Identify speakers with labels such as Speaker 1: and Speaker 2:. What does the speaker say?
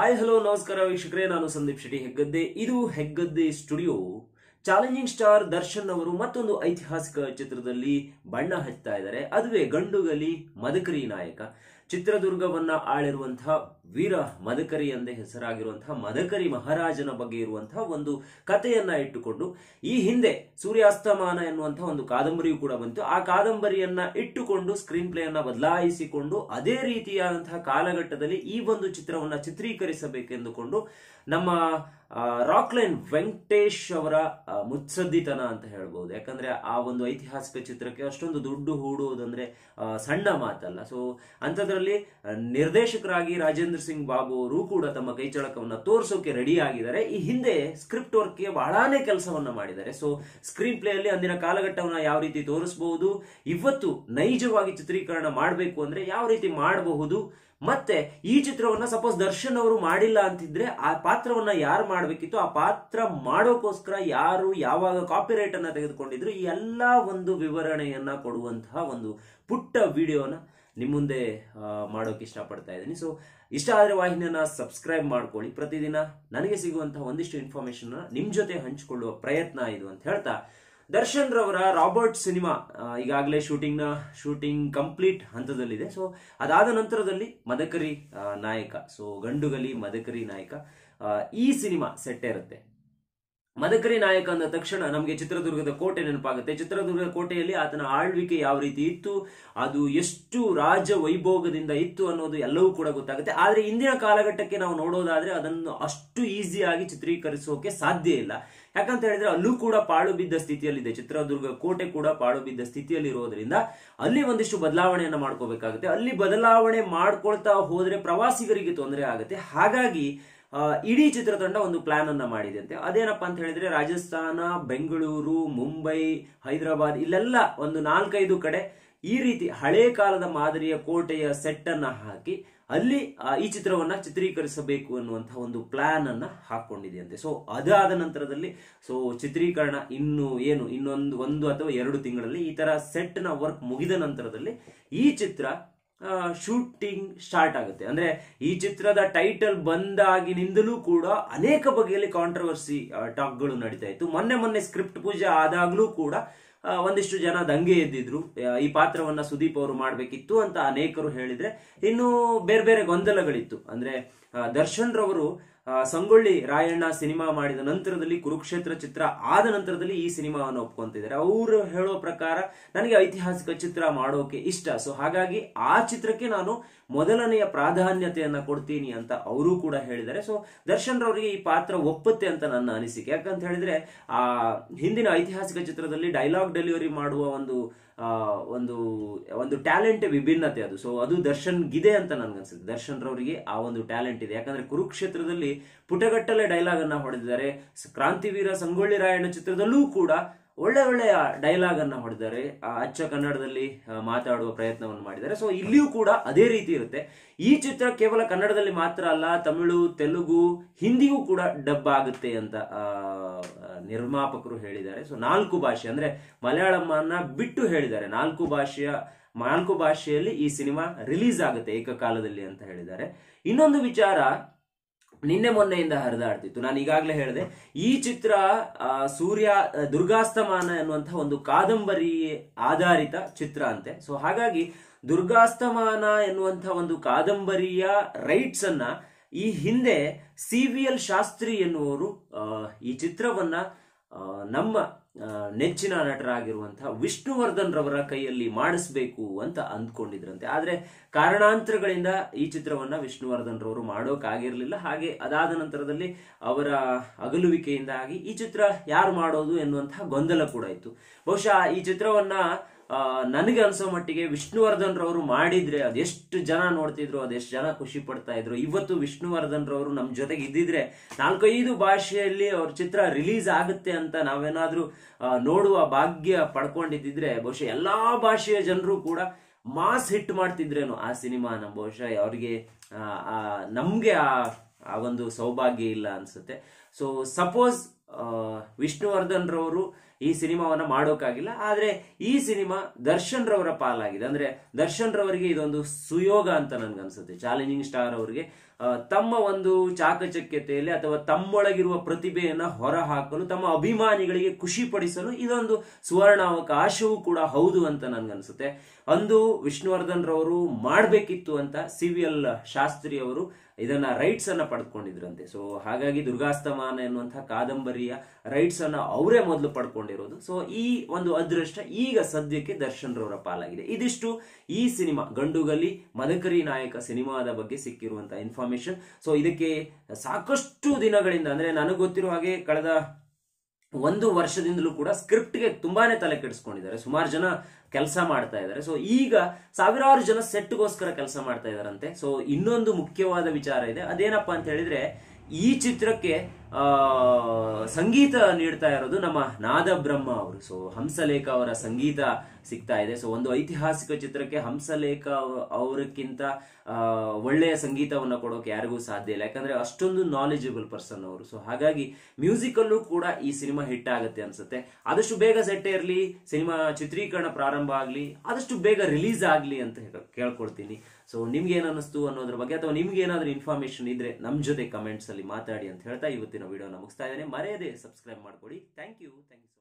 Speaker 1: Hi hello ನಮಸ್ಕಾರ ವೀಕ್ಷಕರೇ, ನಾನು ಸಂದೀಪ್ ಶೆಟ್ಟಿ ಹೆಗ್ಗದ್ದೆ. ಇದು Heggadde studio. Challenging star Darshan ಅವರು ಮತ್ತೊಂದು ಐತಿಹಾಸಿಕ ಚಿತ್ರದಲ್ಲಿ ಬಣ್ಣ ಹಚ್ತಾ ಇದ್ದಾರೆ. ಅದುವೇ ಗಂಡುಗಲಿ ಮದಕರಿ ನಾಯಕ. ಚಿತ್ರದುರ್ಗವನ್ನ ಆಳಿರುವಂತಹ ವೀರ ಮದಕರಿ ಎಂದೇ ಹೆಸರಾಗಿರುವಂತಹ ಮದಕರಿ ಮಹಾರಾಜನ ಬಗ್ಗೆ ಇರುವಂತಹ ಒಂದು ಕಥೆಯನ್ನ ಇಟ್ಟುಕೊಂಡು ಈ ಹಿಂದೆ ಸೂರ್ಯಾಸ್ತಮಾನ ಎನ್ನುವಂತಹ ಒಂದು ಕಾದಂಬರಿಯು ಕೂಡ ಬಂತು. ಆ ಕಾದಂಬರಿಯನ್ನ ಇಟ್ಟುಕೊಂಡು ಸ್ಕ್ರೀನ್ ಪ್ಲೇಯನ್ನ ಬದಲಾಯಿಸಿಕೊಂಡು ಅದೇ ರೀತಿಯಾದಂತಹ ಕಾಲಘಟ್ಟದಲ್ಲಿ ಈ ಒಂದು ಚಿತ್ರವನ್ನ ಚಿತ್ರೀಕರಿಸಬೇಕೆಂದುಕೊಂಡು ನಮ್ಮ ರಾಕ್ಲೈನ್ ವೆಂಕಟೇಶ್ ಅವರ ಮುತ್ಸದ್ದಿತನ ಅಂತ ಹೇಳ್ಬೋದು. ಯಾಕಂದ್ರೆ ಆ ಒಂದು ಐತಿಹಾಸಿಕ ಚಿತ್ರಕ್ಕೆ ಅಷ್ಟೊಂದು ದುಡ್ಡು ಹೂಡುವುದಂದ್ರೆ ಸಣ್ಣ ಮಾತಲ್ಲ. ಸೊ ಅಂಥದ್ರಲ್ಲಿ ಆ, ನಿರ್ದೇಶಕರಾಗಿ ರಾಜೇಂದ್ರ ಸಿಂಗ್ ಬಾಬು ಅವರು ಕೂಡ ತಮ್ಮ ಕೈಚಳಕವನ್ನು ತೋರಿಸೋಕೆ ರೆಡಿ ಆಗಿದ್ದಾರೆ. ಈ ಹಿಂದೆ ಸ್ಕ್ರಿಪ್ಟ್ ವರ್ಕ್ಗೆ ಬಹಳಾನೇ ಕೆಲಸವನ್ನು ಮಾಡಿದ್ದಾರೆ. ಸೊ ಸ್ಕ್ರೀನ್ ಪ್ಲೇ ಅಲ್ಲಿ ಅಂದಿನ ಕಾಲಘಟ್ಟವನ್ನು ಯಾವ ರೀತಿ ತೋರಿಸಬಹುದು ಇವತ್ತು ನೈಜವಾಗಿ ಚಿತ್ರೀಕರಣ ಮಾಡಬೇಕು ಅಂದ್ರೆ ಯಾವ ರೀತಿ ಮಾಡಬಹುದು ಮತ್ತೆ ಈ ಚಿತ್ರವನ್ನ ಸಪೋಸ್ ದರ್ಶನ್ ಅವರು ಮಾಡಿಲ್ಲ ಅಂತಿದ್ರೆ ಆ ಪಾತ್ರವನ್ನ ಯಾರು ಮಾಡಬೇಕಿತ್ತು ಆ ಪಾತ್ರ ಮಾಡೋಕೋಸ್ಕರ ಯಾರು ಯಾವಾಗ ಕಾಪಿರೈಟ್ ಅನ್ನ ತೆಗೆದುಕೊಂಡಿದ್ರು ಈ ಎಲ್ಲಾ ಒಂದು ವಿವರಣೆಯನ್ನ ಕೊಡುವಂತಹ ಒಂದು ಪುಟ್ಟ ವಿಡಿಯೋನ ನಿಮ್ಮ ಮುಂದೆ ಮಾಡೋಕೆ ಇಷ್ಟಪಡ್ತಾ ಇದ್ದೀನಿ. ಸೊ ಇಷ್ಟ ಆದರೆ ವಾಹಿನಿಯನ್ನ ಸಬ್ಸ್ಕ್ರೈಬ್ ಮಾಡ್ಕೊಳ್ಳಿ. ಪ್ರತಿದಿನ ನನಗೆ ಸಿಗುವಂತಹ ಒಂದಿಷ್ಟು ಇನ್ಫಾರ್ಮೇಶನ್ ನಿಮ್ಮ ಜೊತೆ ಹಂಚಿಕೊಳ್ಳುವ ಪ್ರಯತ್ನ ಇದು ಅಂತ ಹೇಳ್ತಾ. ದರ್ಶನ್ ರವರ ರಾಬರ್ಟ್ ಸಿನಿಮಾ ಈಗಾಗಲೇ ಶೂಟಿಂಗ್ನ ಶೂಟಿಂಗ್ ಕಂಪ್ಲೀಟ್ ಹಂತದಲ್ಲಿದೆ. ಸೊ ಅದಾದ ನಂತರದಲ್ಲಿ ಮದಕರಿ ನಾಯಕ. ಸೊ ಗಂಡುಗಲಿ ಮದಕರಿ ನಾಯಕ. ಈ ಸಿನಿಮಾ ಸೆಟ್ ಇರುತ್ತೆ ಮದಕರಿ ನಾಯಕ ಅಂದ ತಕ್ಷಣ ನಮಗೆ ಚಿತ್ರದುರ್ಗದ ಕೋಟೆ ನೆನಪಾಗುತ್ತೆ. ಚಿತ್ರದುರ್ಗದ ಕೋಟೆಯಲ್ಲಿ ಆತನ ಆಳ್ವಿಕೆ ಯಾವ ರೀತಿ ಇತ್ತು, ಅದು ಎಷ್ಟು ರಾಜ ವೈಭೋಗದಿಂದ ಇತ್ತು ಅನ್ನೋದು ಎಲ್ಲವೂ ಕೂಡ ಗೊತ್ತಾಗುತ್ತೆ. ಆದರೆ ಇಂದಿನ ಕಾಲಘಟ್ಟಕ್ಕೆ ನಾವು ನೋಡೋದಾದ್ರೆ ಅದನ್ನು ಅಷ್ಟು ಈಸಿಯಾಗಿ ಚಿತ್ರೀಕರಿಸೋಕೆ ಸಾಧ್ಯ ಇಲ್ಲ. ಯಾಕಂತ ಹೇಳಿದ್ರೆ ಅಲ್ಲೂ ಕೂಡ ಪಾಳು ಬಿದ್ದ ಸ್ಥಿತಿಯಲ್ಲಿದೆ. ಚಿತ್ರದುರ್ಗ ಕೋಟೆ ಕೂಡ ಪಾಳು ಬಿದ್ದ ಸ್ಥಿತಿಯಲ್ಲಿ ಇರೋದ್ರಿಂದ ಅಲ್ಲಿ ಒಂದಿಷ್ಟು ಬದಲಾವಣೆಯನ್ನು ಮಾಡ್ಕೋಬೇಕಾಗುತ್ತೆ. ಅಲ್ಲಿ ಬದಲಾವಣೆ ಮಾಡ್ಕೊಳ್ತಾ ಹೋದ್ರೆ ಪ್ರವಾಸಿಗರಿಗೆ ತೊಂದರೆ ಆಗುತ್ತೆ. ಹಾಗಾಗಿ ಇಡೀ ಚಿತ್ರತಂಡ ಒಂದು ಪ್ಲಾನ್ ಅನ್ನ ಮಾಡಿದಂತೆ ಅದೇನಪ್ಪ ಅಂತ ಹೇಳಿದ್ರೆ ರಾಜಸ್ಥಾನ, ಬೆಂಗಳೂರು, ಮುಂಬೈ, ಹೈದರಾಬಾದ್, ಇಲ್ಲೆಲ್ಲ ಒಂದು ನಾಲ್ಕೈದು ಕಡೆ ಈ ರೀತಿ ಹಳೆ ಕಾಲದ ಮಾದರಿಯ ಕೋಟೆಯ ಸೆಟ್ ಅನ್ನ ಹಾಕಿ ಅಲ್ಲಿ ಈ ಚಿತ್ರವನ್ನ ಚಿತ್ರೀಕರಿಸಬೇಕು ಅನ್ನುವಂತಹ ಒಂದು ಪ್ಲಾನ್ ಅನ್ನ ಹಾಕೊಂಡಿದೆಯಂತೆ. ಸೊ ಅದಾದ ನಂತರದಲ್ಲಿ ಸೊ ಚಿತ್ರೀಕರಣ ಇನ್ನು ಏನು, ಇನ್ನೊಂದು, ಒಂದು ಅಥವಾ ಎರಡು ತಿಂಗಳಲ್ಲಿ ಈ ತರ ಸೆಟ್ನ ವರ್ಕ್ ಮುಗಿದ ನಂತರದಲ್ಲಿ ಈ ಚಿತ್ರ ಶೂಟಿಂಗ್ ಸ್ಟಾರ್ಟ್ ಆಗುತ್ತೆ. ಅಂದ್ರೆ ಈ ಚಿತ್ರದ ಟೈಟಲ್ ಬಂದಾಗಿನಿಂದಲೂ ಕೂಡ ಅನೇಕ ಬಗೆಯಲ್ಲಿ ಕಾಂಟ್ರವರ್ಸಿ ಟಾಕ್ಗಳು ನಡೀತಾ ಇತ್ತು. ಮೊನ್ನೆ ಮೊನ್ನೆ ಸ್ಕ್ರಿಪ್ಟ್ ಪೂಜೆ ಆದಾಗ್ಲೂ ಕೂಡ ಒಂದಿಷ್ಟು ಜನ ದಂಗೆ ಎದ್ದಿದ್ರು. ಈ ಪಾತ್ರವನ್ನ ಸುದೀಪ್ ಅವರು ಮಾಡಬೇಕಿತ್ತು ಅಂತ ಅನೇಕರು ಹೇಳಿದ್ರೆ, ಇನ್ನು ಬೇರೆ ಬೇರೆ ಗೊಂದಲಗಳಿತ್ತು. ಅಂದ್ರೆ ದರ್ಶನ್ರವರು ಸಂಗೊಳ್ಳಿ ರಾಯಣ್ಣ ಸಿನಿಮಾ ಮಾಡಿದ ನಂತರದಲ್ಲಿ ಕುರುಕ್ಷೇತ್ರ ಚಿತ್ರ ಆದ ನಂತರದಲ್ಲಿ ಈ ಸಿನಿಮಾವನ್ನು ಒಪ್ಕೊಂತಿದ್ದಾರೆ. ಅವರು ಹೇಳೋ ಪ್ರಕಾರ ನನಗೆ ಐತಿಹಾಸಿಕ ಚಿತ್ರ ಮಾಡೋಕೆ ಇಷ್ಟ. ಸೊ ಹಾಗಾಗಿ ಆ ಚಿತ್ರಕ್ಕೆ ನಾನು ಮೊದಲನೆಯ ಪ್ರಾಧಾನ್ಯತೆಯನ್ನ ಕೊಡ್ತೀನಿ ಅಂತ ಅವರು ಕೂಡ ಹೇಳಿದ್ದಾರೆ. ಸೊ ದರ್ಶನ್ ರವರಿಗೆ ಈ ಪಾತ್ರ ಒಪ್ಪುತ್ತೆ ಅಂತ ನನ್ನ ಅನಿಸಿಕೆ. ಯಾಕಂತ ಹೇಳಿದ್ರೆ, ಆ, ಹಿಂದಿನ ಐತಿಹಾಸಿಕ ಚಿತ್ರದಲ್ಲಿ ಡೈಲಾಗ್ ಡೆಲಿವರಿ ಮಾಡುವ ಒಂದು ಒಂದು ಒಂದು ಟ್ಯಾಲೆಂಟ್ ವಿಭಿನ್ನತೆ ಅದು. ಸೊ ಅದು ದರ್ಶನ್ಗಿದೆ ಅಂತ ನನಗನ್ಸುತ್ತೆ ದರ್ಶನ್ ರವರಿಗೆ ಆ ಒಂದು ಟ್ಯಾಲೆಂಟ್ ಇದೆ. ಯಾಕಂದ್ರೆ ಕುರುಕ್ಷೇತ್ರದಲ್ಲಿ ಪುಟಗಟ್ಟಲೆ ಡೈಲಾಗ್ ಅನ್ನ ಹೊಡೆದಿದ್ದಾರೆ. ಕ್ರಾಂತಿವೀರ ಸಂಗೊಳ್ಳಿ ರಾಯಣ್ಣ ಚಿತ್ರದಲ್ಲೂ ಕೂಡ ಒಳ್ಳೆ ಒಳ್ಳೆಯ ಡೈಲಾಗ್ ಅನ್ನ ಹೊಡೆದಿದ್ದಾರೆ ಆ, ಅಚ್ಚ ಕನ್ನಡದಲ್ಲಿ ಮಾತಾಡುವ ಪ್ರಯತ್ನವನ್ನು ಮಾಡಿದ್ದಾರೆ. ಸೊ ಇಲ್ಲಿಯೂ ಕೂಡ ಅದೇ ರೀತಿ ಇರುತ್ತೆ. ಈ ಚಿತ್ರ ಕೇವಲ ಕನ್ನಡದಲ್ಲಿ ಮಾತ್ರ ಅಲ್ಲ ತಮಿಳು ತೆಲುಗು ಹಿಂದಿಗೂ ಕೂಡ ಡಬ್ ಆಗುತ್ತೆ ಅಂತ ನಿರ್ಮಾಪಕರು ಹೇಳಿದ್ದಾರೆ. ಸೊ ನಾಲ್ಕು ಭಾಷೆ ಅಂದ್ರೆ ಮಲಯಾಳಮನ್ನ ಬಿಟ್ಟು ಹೇಳಿದ್ದಾರೆ. ನಾಲ್ಕು ಭಾಷೆಯ ನಾಲ್ಕು ಭಾಷೆಯಲ್ಲಿ ಈ ಸಿನಿಮಾ ರಿಲೀಸ್ ಆಗುತ್ತೆ ಏಕಕಾಲದಲ್ಲಿ ಅಂತ ಹೇಳಿದ್ದಾರೆ. ಇನ್ನೊಂದು ವಿಚಾರ ನಿನ್ನೆ ಮೊನ್ನೆಯಿಂದ ಹರಿದಾಡ್ತಿತ್ತು. ನಾನು ಈಗಾಗಲೇ ಹೇಳಿದೆ, ಈ ಚಿತ್ರ ಸೂರ್ಯ ದುರ್ಗಾಸ್ತಮಾನ ಎನ್ನುವಂತಹ ಒಂದು ಕಾದಂಬರಿ ಆಧಾರಿತ ಚಿತ್ರ ಅಂತೆ. ಸೊ ಹಾಗಾಗಿ ದುರ್ಗಾಸ್ತಮಾನ ಎನ್ನುವಂತಹ ಒಂದು ಕಾದಂಬರಿಯ ರೈಟ್ಸ್ ಅನ್ನ ಈ ಹಿಂದೆ ಸಿ ವಿ ಎಲ್ ಶಾಸ್ತ್ರಿ ಎನ್ನುವರು ಈ ಚಿತ್ರವನ್ನ ನಮ್ಮ ನೆಚ್ಚಿನ ನಟರಾಗಿರುವಂತಹ ವಿಷ್ಣುವರ್ಧನ್ ರವರ ಕೈಯಲ್ಲಿ ಮಾಡಿಸ್ಬೇಕು ಅಂತ ಅಂದ್ಕೊಂಡಿದ್ರಂತೆ. ಆದ್ರೆ ಕಾರಣಾಂತರಗಳಿಂದ ಈ ಚಿತ್ರವನ್ನ ವಿಷ್ಣುವರ್ಧನ್ ರವರು ಮಾಡೋಕಾಗಿರಲಿಲ್ಲ. ಹಾಗೆ ಅದಾದ ನಂತರದಲ್ಲಿ ಅವರ ಅಗಲುವಿಕೆಯಿಂದಾಗಿ ಈ ಚಿತ್ರ ಯಾರು ಮಾಡೋದು ಎನ್ನುವಂತಹ ಗೊಂದಲ ಕೂಡ ಇತ್ತು. ಬಹುಶಃ ಈ ಚಿತ್ರವನ್ನ ನನಗೆ ಅನ್ಸೋ ಮಟ್ಟಿಗೆ ವಿಷ್ಣುವರ್ಧನ್ ರವರು ಮಾಡಿದ್ರೆ ಅದೆಷ್ಟು ಜನ ನೋಡ್ತಿದ್ರು ಅದೆಷ್ಟು ಜನ ಖುಷಿ ಪಡ್ತಾ ಇದ್ರು. ಇವತ್ತು ವಿಷ್ಣುವರ್ಧನ್ ರವರು ನಮ್ಮ ಜೊತೆಗೆ ಇದ್ದಿದ್ರೆ ನಾಲ್ಕೈದು ಭಾಷೆಯಲ್ಲಿ ಅವ್ರ ಚಿತ್ರ ರಿಲೀಸ್ ಆಗುತ್ತೆ ಅಂತ ನಾವೇನಾದ್ರೂ ನೋಡುವ ಭಾಗ್ಯ ಪಡ್ಕೊಂಡಿದ್ದಿದ್ರೆ ಬಹುಶಃ ಎಲ್ಲಾ ಭಾಷೆಯ ಜನರು ಕೂಡ ಮಾಸ್ ಹಿಟ್ ಮಾಡ್ತಿದ್ರೇನು ಆ ಸಿನಿಮಾ ನಮ್ಮ ಬಹುಶಃ ಅವ್ರಿಗೆ ನಮ್ಗೆ ಆ ಒಂದು ಸೌಭಾಗ್ಯ ಇಲ್ಲ ಅನ್ಸುತ್ತೆ. ಸೊ ಸಪೋಸ್ ವಿಷ್ಣುವರ್ಧನ್ ರವರು ಈ ಸಿನಿಮಾವನ್ನ ಮಾಡೋಕ್ಕಾಗಿಲ್ಲ ಆದ್ರೆ ಈ ಸಿನಿಮಾ ದರ್ಶನ್ ರವರ ಪಾಲಾಗಿದೆ. ಅಂದ್ರೆ ದರ್ಶನ್ ರವರಿಗೆ ಇದೊಂದು ಸುಯೋಗ ಅಂತ ನನ್ಗನ್ಸುತ್ತೆ. ಚಾಲೆಂಜಿಂಗ್ ಸ್ಟಾರ್ ಅವರಿಗೆ ತಮ್ಮ ಒಂದು ಚಾಕಚಕ್ಯತೆಯಲ್ಲಿ ಅಥವಾ ತಮ್ಮೊಳಗಿರುವ ಪ್ರತಿಭೆಯನ್ನು ಹೊರಹಾಕಲು, ತಮ್ಮ ಅಭಿಮಾನಿಗಳಿಗೆ ಖುಷಿ ಪಡಿಸಲು ಇದೊಂದು ಸುವರ್ಣಾವಕಾಶವೂ ಕೂಡ ಹೌದು ಅಂತ ನನ್ಗನ್ಸುತ್ತೆ. ಅಂದು ವಿಷ್ಣುವರ್ಧನ್ ರವರು ಮಾಡಬೇಕಿತ್ತು ಅಂತ ಸಿ ಶಾಸ್ತ್ರಿ ಅವರು ಇದನ್ನ ರೈಟ್ಸ್ ಅನ್ನ ಪಡ್ಕೊಂಡಿದ್ರಂತೆ. ಸೊ ಹಾಗಾಗಿ ದುರ್ಗಾಸ್ತಮಾನ ಎನ್ನುವಂತಹ ಕಾದಂಬರಿಯ ರೈಟ್ಸ್ ಅನ್ನ ಅವರೇ ಮೊದಲು ಪಡ್ಕೊಂಡಿರೋದು. ಸೊ ಈ ಒಂದು ಅದೃಷ್ಟ ಈಗ ಸದ್ಯಕ್ಕೆ ದರ್ಶನ್ ರವರ ಪಾಲಾಗಿದೆ. ಇದಿಷ್ಟು ಈ ಸಿನಿಮಾ, ಗಂಡುಗಲಿ ಮದಕರಿ ನಾಯಕ ಸಿನಿಮಾದ ಬಗ್ಗೆ ಸಿಕ್ಕಿರುವಂತಹ ಇನ್ಫಾರ್ಮೇಶನ್ ಸೊ ಇದಕ್ಕೆ ಸಾಕಷ್ಟು ದಿನಗಳಿಂದ, ಅಂದ್ರೆ ನನಗೆ ಗೊತ್ತಿರೋ ಹಾಗೆ ಕಳೆದ ಒಂದು ವರ್ಷದಿಂದಲೂ ಕೂಡ ಸ್ಕ್ರಿಪ್ಟ್ಗೆ ತುಂಬಾನೇ ತಲೆ ಕೆಡಿಸ್ಕೊಂಡಿದ್ದಾರೆ. ಸುಮಾರು ಜನ ಕೆಲಸ ಮಾಡ್ತಾ ಇದ್ದಾರೆ. ಸೊ ಈಗ ಸಾವಿರಾರು ಜನ ಸೆಟ್ಗೋಸ್ಕರ ಕೆಲಸ ಮಾಡ್ತಾ ಇದ್ದಾರಂತೆ. ಸೊ ಇನ್ನೊಂದು ಮುಖ್ಯವಾದ ವಿಚಾರ ಇದೆ. ಅದೇನಪ್ಪ ಅಂತ ಹೇಳಿದ್ರೆ, ಈ ಚಿತ್ರಕ್ಕೆ ಸಂಗೀತ ನೀಡ್ತಾ ಇರೋದು ನಮ್ಮ ನಾದ ಬ್ರಹ್ಮ ಅವರು. ಸೊ ಹಂಸಲೇಖ ಅವರ ಸಂಗೀತ ಸಿಗ್ತಾ ಇದೆ. ಸೊ ಒಂದು ಐತಿಹಾಸಿಕ ಚಿತ್ರಕ್ಕೆ ಹಂಸಲೇಖ ಅವ- ಅವರಕ್ಕಿಂತ ಒಳ್ಳೆಯ ಸಂಗೀತವನ್ನು ಕೊಡೋಕೆ ಯಾರಿಗೂ ಸಾಧ್ಯ ಇಲ್ಲ. ಯಾಕಂದ್ರೆ ಅಷ್ಟೊಂದು ನಾಲೆಜಬಲ್ ಪರ್ಸನ್ ಅವರು. ಸೊ ಹಾಗಾಗಿ ಮ್ಯೂಸಿಕಲ್ಲೂ ಕೂಡ ಈ ಸಿನಿಮಾ ಹಿಟ್ ಆಗುತ್ತೆ ಅನ್ಸುತ್ತೆ. ಆದಷ್ಟು ಬೇಗ ಸೆಟ್ ಇರಲಿ, ಸಿನಿಮಾ ಚಿತ್ರೀಕರಣ ಪ್ರಾರಂಭ ಆಗಲಿ, ಆದಷ್ಟು ಬೇಗ ರಿಲೀಸ್ ಆಗಲಿ ಅಂತ ಕೇಳ್ಕೊಳ್ತೀನಿ. ಸೊ ನಿಮ್ಗೆ ಏನಿಸ್ತು ಅನ್ನೋದ್ರ ಬಗ್ಗೆ ಅಥವಾ ನಿಮ್ಗೆ ಏನಾದರೂ ಇನ್ಫಾರ್ಮೇಶನ್ ಇದ್ರೆ ನಮ್ಮ ಜೊತೆ ಕಮೆಂಟ್ಸಲ್ಲಿ ಮಾತಾಡಿ ಅಂತ ಹೇಳ್ತಾ ಇವತ್ತಿನ ವಿಡಿಯೋನ ಮುಗಿಸ್ತಾ ಇದ್ದೇನೆ. ಮರೆಯದೆ ಸಬ್ಸ್ಕ್ರೈಬ್ ಮಾಡ್ಕೊಡಿ ಥ್ಯಾಂಕ್ ಯು ಥ್ಯಾಂಕ್ ಯು